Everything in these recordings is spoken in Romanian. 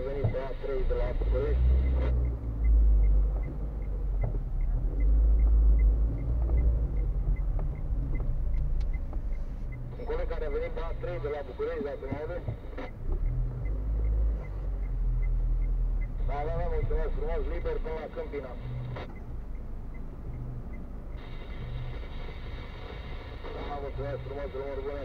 a venit pe A3 de la București. Un coleg care a venit pe A3 de la București, dacă mă aude? Da, da, da, mulțumesc frumos, liber până la Câmpina. Da, mulțumesc frumos, drumuri bune.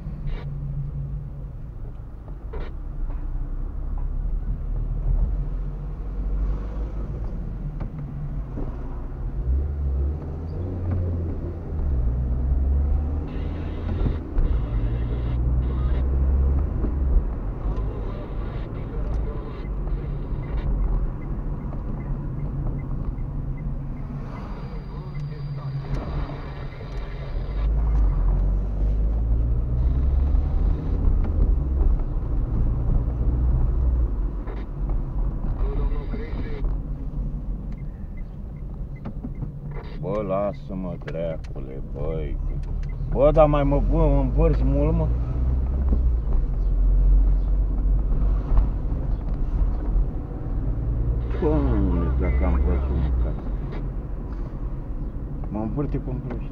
Bă, lasă-mă, dreacule, băi. Bă, dar mai mă, bă, mă învârți mult, mă. Doamne, dacă am văzut mâncat. Mă învârte cum vrești.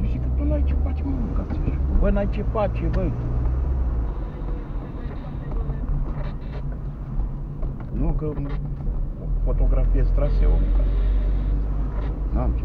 Eu zic că tu n-ai ce face, mă, mâncați așa. Bă, n-ai ce face, băi. Nu că fotografiez traseul, mâncați. N-am ce